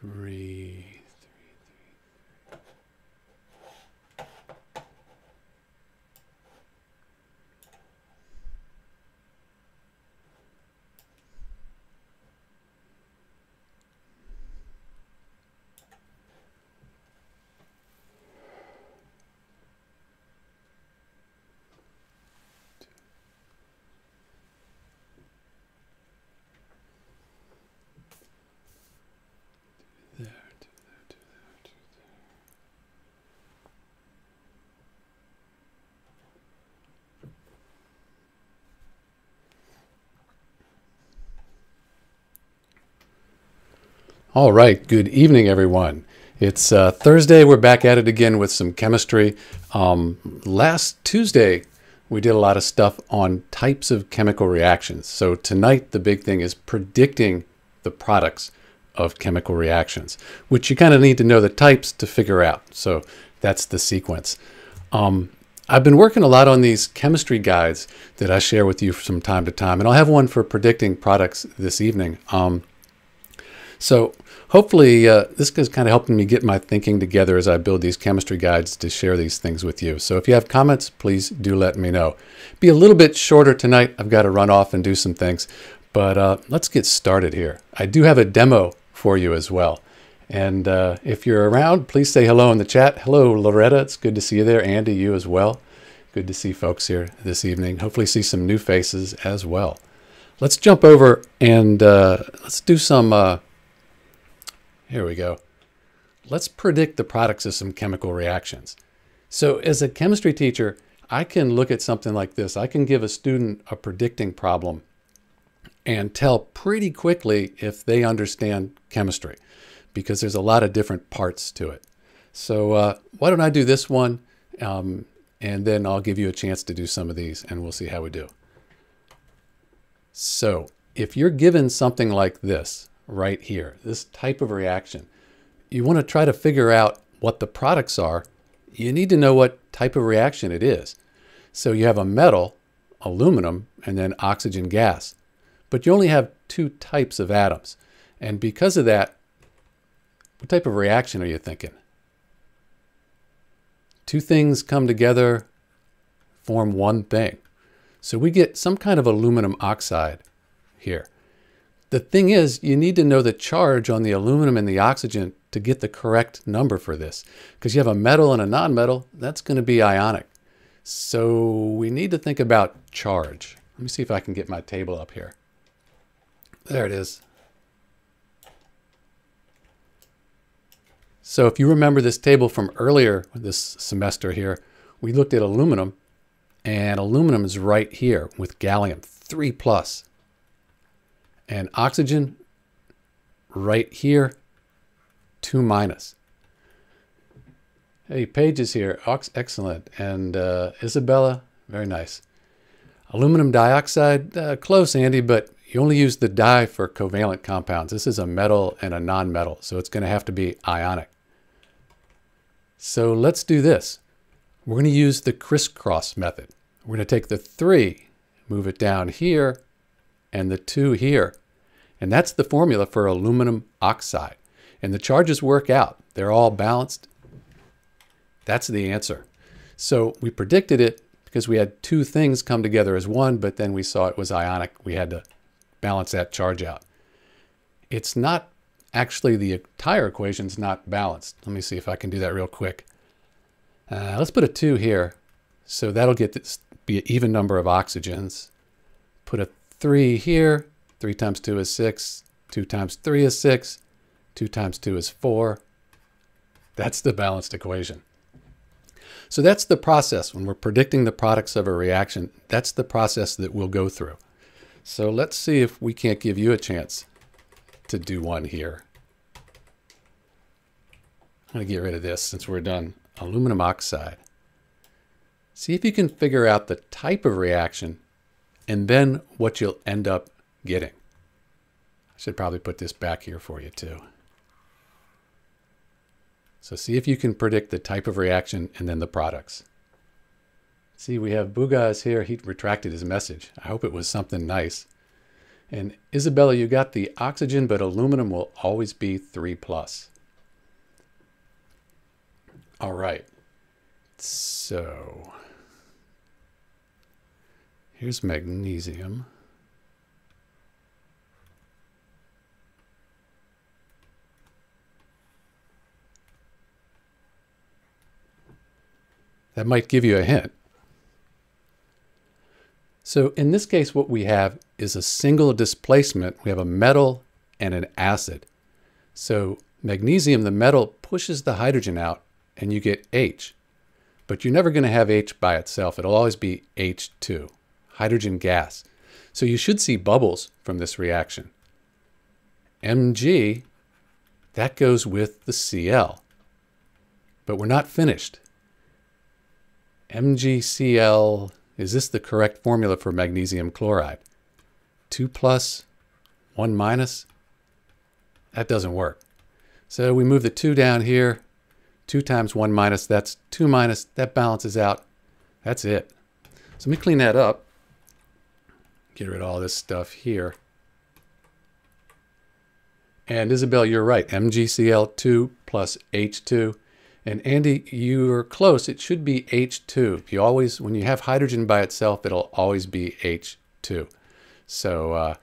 three, All right, good evening, everyone. It's uh, Thursday. We're back at it again with some chemistry. Um, last Tuesday, we did a lot of stuff on types of chemical reactions. So tonight, the big thing is predicting the products of chemical reactions, which you kind of need to know the types to figure out. So that's the sequence. Um, I've been working a lot on these chemistry guides that I share with you from time to time, and I'll have one for predicting products this evening. Um, so hopefully uh, this is kind of helping me get my thinking together as I build these chemistry guides to share these things with you. So if you have comments, please do let me know. Be a little bit shorter tonight. I've got to run off and do some things, but uh, let's get started here. I do have a demo for you as well. And uh, if you're around, please say hello in the chat. Hello, Loretta. It's good to see you there. Andy, you as well. Good to see folks here this evening. Hopefully, see some new faces as well. Let's jump over and uh, let's do some. Here we go. Let's predict the products of some chemical reactions. So, as a chemistry teacher, I can look at something like this. I can give a student a predicting problem and tell pretty quickly if they understand chemistry because there's a lot of different parts to it. So uh, why don't I do this one um, and then I'll give you a chance to do some of these and we'll see how we do. So if you're given something like this right here, this type of reaction, you want to try to figure out what the products are. You need to know what type of reaction it is. So you have a metal, aluminum, and then oxygen gas but you only have two types of atoms. And because of that, what type of reaction are you thinking? Two things come together, form one thing. So we get some kind of aluminum oxide here. The thing is, you need to know the charge on the aluminum and the oxygen to get the correct number for this. Because you have a metal and a nonmetal, that's going to be ionic. So we need to think about charge. Let me see if I can get my table up here. There it is. So if you remember this table from earlier this semester here, we looked at aluminum and aluminum is right here with gallium, 3 plus. And oxygen right here, 2 minus. Hey, Paige is here. Excellent. And uh, Isabella, very nice. Aluminum dioxide, uh, close, Andy, but you only use the di for covalent compounds. This is a metal and a nonmetal, so it's going to have to be ionic. So let's do this. We're going to use the crisscross method. We're going to take the 3, move it down here, and the 2 here. And that's the formula for aluminum oxide. And the charges work out. They're all balanced. That's the answer. So we predicted it because we had two things come together as one, but then we saw it was ionic. We had to balance that charge out. It's not actually the entire equation is not balanced. Let me see if I can do that real quick. Uh, let's put a 2 here. So that'll get this, be an even number of oxygens. Put a 3 here. 3 times 2 is 6. 2 times 3 is 6. 2 times 2 is 4. That's the balanced equation. So that's the process. When we're predicting the products of a reaction, that's the process that we'll go through. So let's see if we can't give you a chance to do one here. I'm going to get rid of this since we're done. Aluminum oxide. See if you can figure out the type of reaction and then what you'll end up getting. I should probably put this back here for you too. So see if you can predict the type of reaction and then the products. See, we have Bugas here. He retracted his message. I hope it was something nice. And Isabella, you got the oxygen, but aluminum will always be 3 plus. All right. So here's magnesium. That might give you a hint. So in this case, what we have is a single displacement. We have a metal and an acid. So magnesium, the metal, pushes the hydrogen out and you get H. But you're never going to have H by itself. It'll always be H2, hydrogen gas. So you should see bubbles from this reaction. Mg, that goes with the Cl. But we're not finished. MgCl, is this the correct formula for magnesium chloride? 2 plus, 1 minus? That doesn't work. So we move the 2 down here. 2 times 1 minus, that's 2 minus. That balances out. That's it. So let me clean that up. Get rid of all this stuff here. And Isabel, you're right. MgCl2 plus H2 and Andy, you're close. It should be H2. You always, when you have hydrogen by itself, it'll always be H2. So, uh,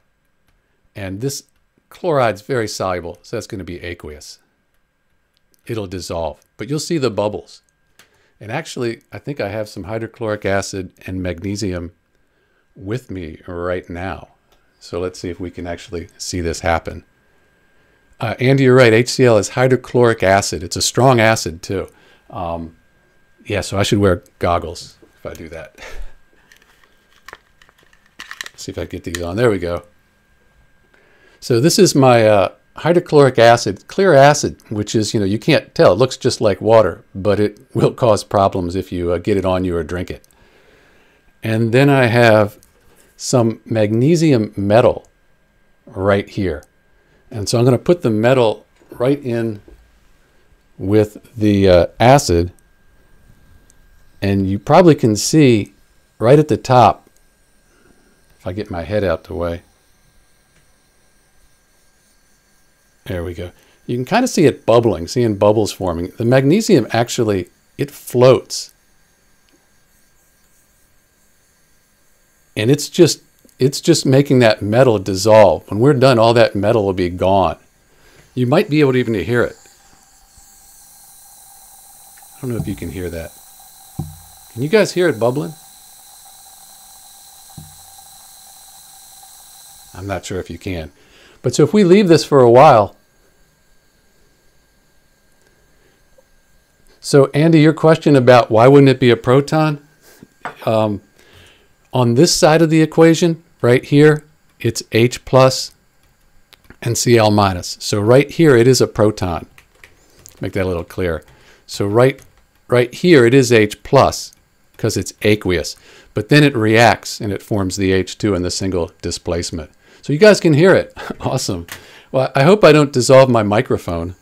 and this chloride's very soluble, so that's going to be aqueous. It'll dissolve, but you'll see the bubbles. And actually, I think I have some hydrochloric acid and magnesium with me right now. So let's see if we can actually see this happen. Uh, Andy, you're right. HCl is hydrochloric acid. It's a strong acid too. Um, yeah, so I should wear goggles if I do that. see if I get these on. There we go. So this is my uh, hydrochloric acid, clear acid, which is, you know, you can't tell. It looks just like water, but it will cause problems if you uh, get it on you or drink it. And then I have some magnesium metal right here. And so I'm going to put the metal right in with the uh, acid. And you probably can see right at the top, if I get my head out the way. There we go. You can kind of see it bubbling, seeing bubbles forming. The magnesium actually, it floats. And it's just it's just making that metal dissolve. When we're done, all that metal will be gone. You might be able to even to hear it. I don't know if you can hear that. Can you guys hear it bubbling? I'm not sure if you can. But so if we leave this for a while, so Andy, your question about why wouldn't it be a proton? Um, on this side of the equation, right here, it's H plus and Cl minus. So right here, it is a proton. Make that a little clearer. So right, right here, it is H plus because it's aqueous. But then it reacts and it forms the H2 in the single displacement. So you guys can hear it. awesome. Well, I hope I don't dissolve my microphone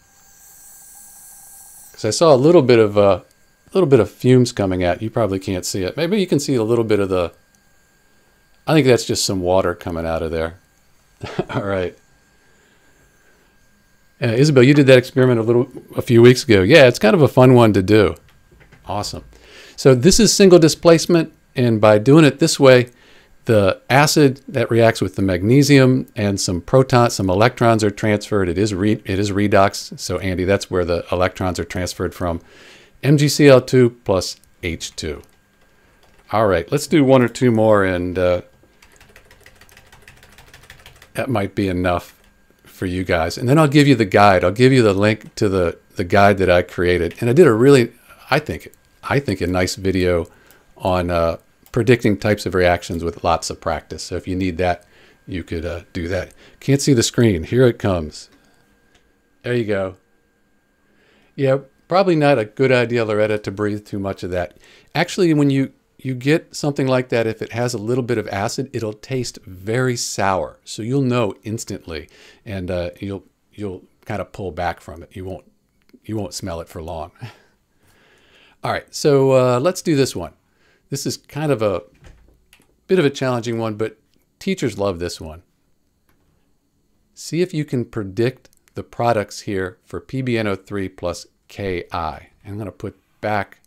because I saw a little bit of a uh, little bit of fumes coming out. You probably can't see it. Maybe you can see a little bit of the I think that's just some water coming out of there. All right. Uh, Isabel, you did that experiment a little a few weeks ago. Yeah, it's kind of a fun one to do. Awesome. So this is single displacement, and by doing it this way, the acid that reacts with the magnesium and some protons, some electrons are transferred. It is re, it is redox. So Andy, that's where the electrons are transferred from. MgCl2 plus H2. All right, let's do one or two more and uh, that might be enough for you guys. And then I'll give you the guide. I'll give you the link to the, the guide that I created. And I did a really, I think, I think a nice video on uh, predicting types of reactions with lots of practice. So if you need that, you could uh, do that. Can't see the screen. Here it comes. There you go. Yeah, probably not a good idea, Loretta, to breathe too much of that. Actually, when you you get something like that, if it has a little bit of acid, it'll taste very sour. So you'll know instantly, and uh, you'll you'll kind of pull back from it. You won't you won't smell it for long. All right, so uh, let's do this one. This is kind of a bit of a challenging one, but teachers love this one. see if you can predict the products here for PbNO3 plus Ki. I'm going to put back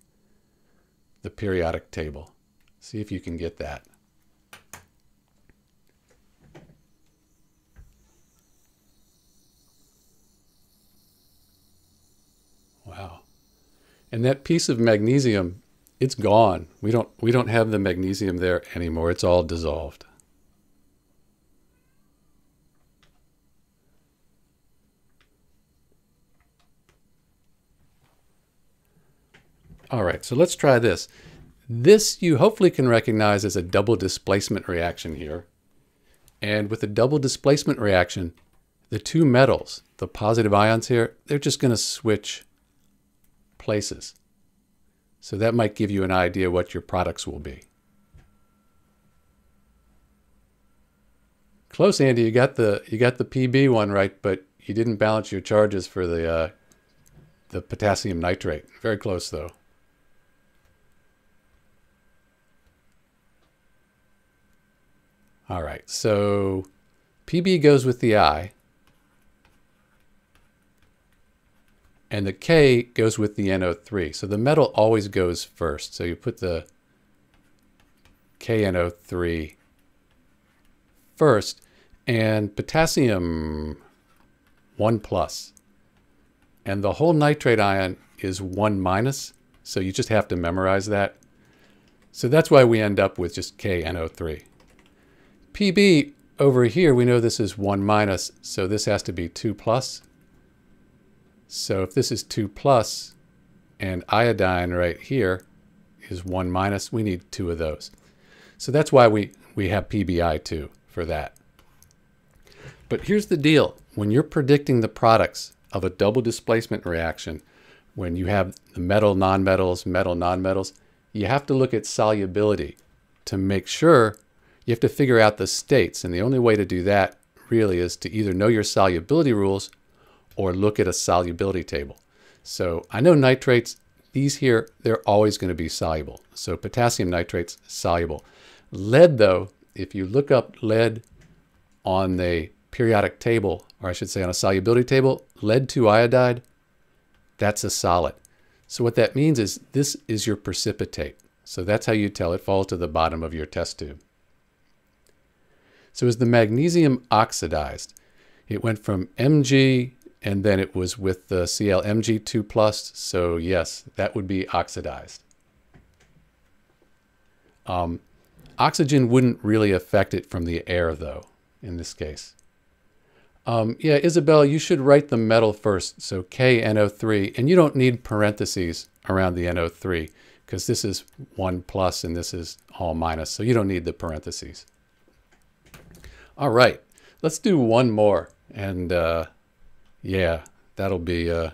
the periodic table. See if you can get that. Wow. And that piece of magnesium, it's gone. We don't we don't have the magnesium there anymore. It's all dissolved. All right, so let's try this. This you hopefully can recognize as a double displacement reaction here. And with a double displacement reaction, the two metals, the positive ions here, they're just going to switch places. So that might give you an idea what your products will be. Close, Andy. You got the you got the PB one right, but you didn't balance your charges for the uh, the potassium nitrate. Very close though. All right, so PB goes with the I, and the K goes with the NO3. So the metal always goes first. So you put the KNO3 first, and potassium 1 plus. And the whole nitrate ion is 1 minus, so you just have to memorize that. So that's why we end up with just KNO3. PB over here, we know this is 1 minus, so this has to be 2 plus. So if this is 2 plus and iodine right here is 1 minus, we need two of those. So that's why we, we have PBI2 for that. But here's the deal. When you're predicting the products of a double displacement reaction, when you have the metal nonmetals, metal nonmetals, you have to look at solubility to make sure you have to figure out the states. And the only way to do that really is to either know your solubility rules or look at a solubility table. So I know nitrates, these here, they're always going to be soluble. So potassium nitrate's soluble. Lead, though, if you look up lead on the periodic table, or I should say on a solubility table, lead 2 iodide, that's a solid. So what that means is this is your precipitate. So that's how you tell it falls to the bottom of your test tube. So as the magnesium oxidized, it went from Mg and then it was with the ClMg2 plus. So yes, that would be oxidized. Um, oxygen wouldn't really affect it from the air though, in this case. Um, yeah, Isabel, you should write the metal first. So KNO3, and you don't need parentheses around the NO3 because this is 1 plus and this is all minus. So you don't need the parentheses. All right, let's do one more. And uh, yeah, that'll be, uh,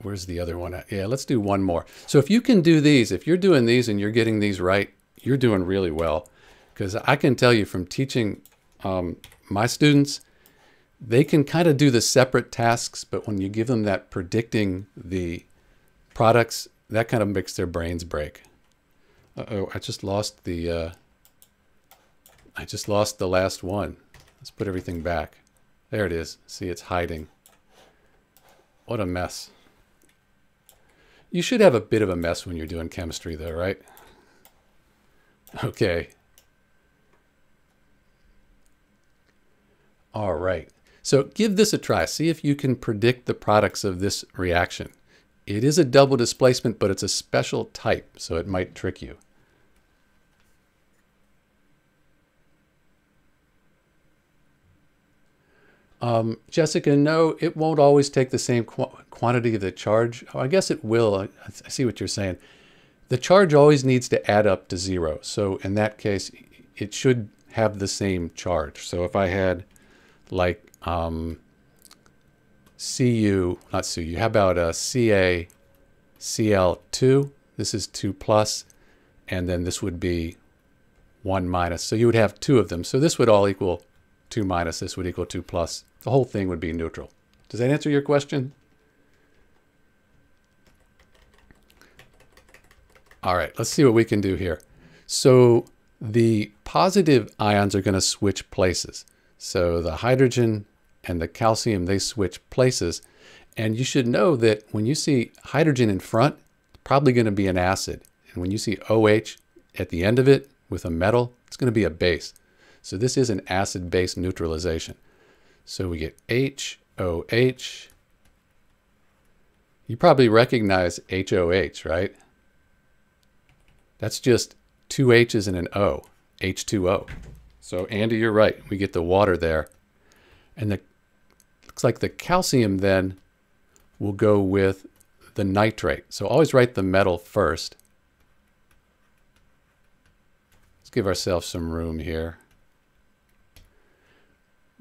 where's the other one at? Yeah, let's do one more. So if you can do these, if you're doing these and you're getting these right, you're doing really well. Because I can tell you from teaching um, my students, they can kind of do the separate tasks, but when you give them that predicting the products, that kind of makes their brains break. Uh oh I just lost the, uh, I just lost the last one. Let's put everything back. There it is. See, it's hiding. What a mess. You should have a bit of a mess when you're doing chemistry though, right? Okay. All right. So give this a try. See if you can predict the products of this reaction. It is a double displacement, but it's a special type, so it might trick you. Um, Jessica, no, it won't always take the same qu quantity of the charge. Oh, I guess it will. I, I, see what you're saying. The charge always needs to add up to zero. So in that case, it should have the same charge. So if I had like um, Cu, not Cu, how about a Ca Cl2? This is 2 plus, and then this would be 1 minus. So you would have two of them. So this would all equal 2 minus, this would equal 2 plus. The whole thing would be neutral. Does that answer your question? All right, let's see what we can do here. So the positive ions are going to switch places. So the hydrogen and the calcium, they switch places. And you should know that when you see hydrogen in front, it's probably going to be an acid. And when you see OH at the end of it with a metal, it's going to be a base. So this is an acid-base neutralization. So we get HOH. You probably recognize HOH, right? That's just two H's and an O, H2O. So Andy, you're right. We get the water there. And the looks like the calcium then will go with the nitrate. So always write the metal first. Let's give ourselves some room here.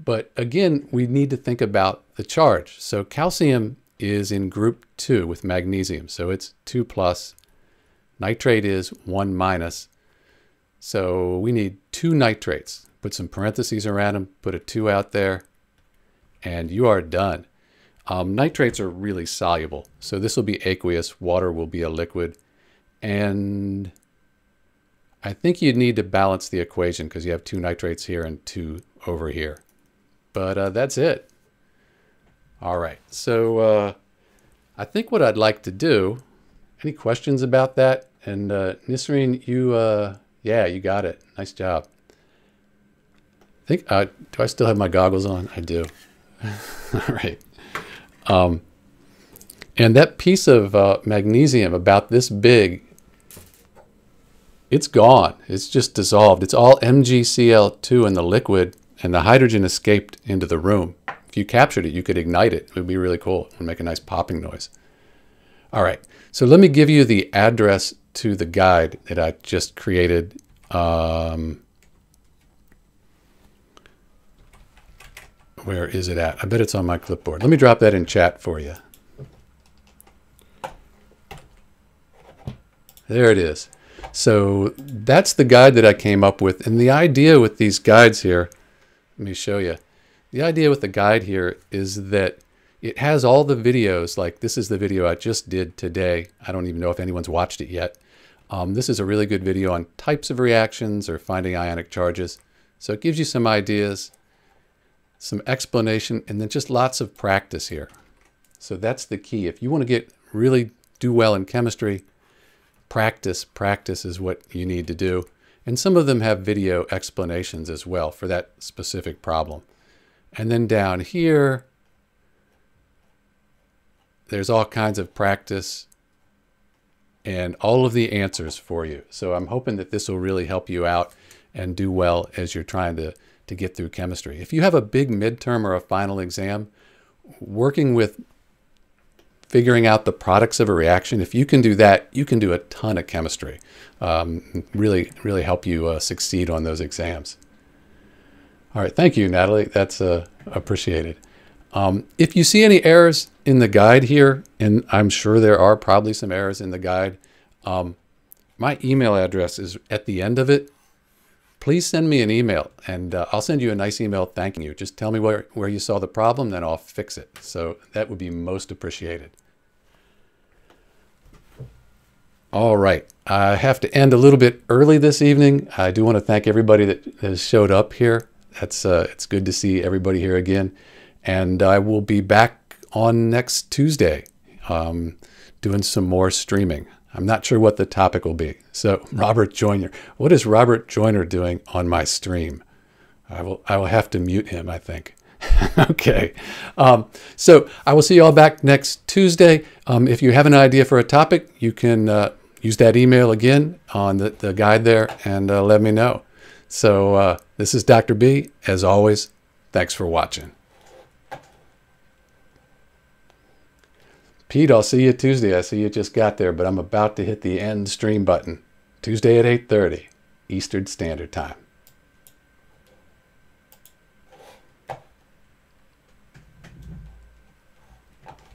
But again, we need to think about the charge. So calcium is in group 2 with magnesium. So it's 2 plus. Nitrate is 1 minus. So we need two nitrates. Put some parentheses around them, put a 2 out there, and you are done. Um, nitrates are really soluble. So this will be aqueous. Water will be a liquid. And I think you'd need to balance the equation because you have two nitrates here and two over here. But uh, that's it. All right. So uh, I think what I'd like to do, any questions about that? And uh, Nisreen, you, uh, yeah, you got it. Nice job. I think, uh, do I still have my goggles on? I do. All right. Um, and that piece of uh, magnesium about this big, it's gone. It's just dissolved. It's all MgCl2 in the liquid and the hydrogen escaped into the room. If you captured it, you could ignite it. It would be really cool. Would make a nice popping noise. All right, so let me give you the address to the guide that I just created. Um, where is it at? I bet it's on my clipboard. Let me drop that in chat for you. There it is. So that's the guide that I came up with. And the idea with these guides here let me show you. The idea with the guide here is that it has all the videos, like this is the video I just did today. I don't even know if anyone's watched it yet. Um, this is a really good video on types of reactions or finding ionic charges. So it gives you some ideas, some explanation, and then just lots of practice here. So that's the key. If you want to get really do well in chemistry, practice, practice is what you need to do. And some of them have video explanations as well for that specific problem. And then down here, there's all kinds of practice and all of the answers for you. So I'm hoping that this will really help you out and do well as you're trying to, to get through chemistry. If you have a big midterm or a final exam, working with figuring out the products of a reaction. If you can do that, you can do a ton of chemistry. Um, really, really help you uh, succeed on those exams. All right, thank you, Natalie. That's uh, appreciated. Um, if you see any errors in the guide here, and I'm sure there are probably some errors in the guide, um, my email address is at the end of it. Please send me an email and uh, I'll send you a nice email thanking you. Just tell me where, where you saw the problem, then I'll fix it. So that would be most appreciated. All right. I have to end a little bit early this evening. I do want to thank everybody that has showed up here. That's uh, It's good to see everybody here again. And I will be back on next Tuesday um, doing some more streaming. I'm not sure what the topic will be. So Robert Joyner, what is Robert Joyner doing on my stream? I will, I will have to mute him, I think. okay. Um, so I will see you all back next Tuesday. Um, if you have an idea for a topic, you can uh, use that email again on the, the guide there and uh, let me know. So uh, this is Dr. B. As always, thanks for watching. Pete, I'll see you Tuesday. I see you just got there, but I'm about to hit the end stream button. Tuesday at 8.30 Eastern Standard Time.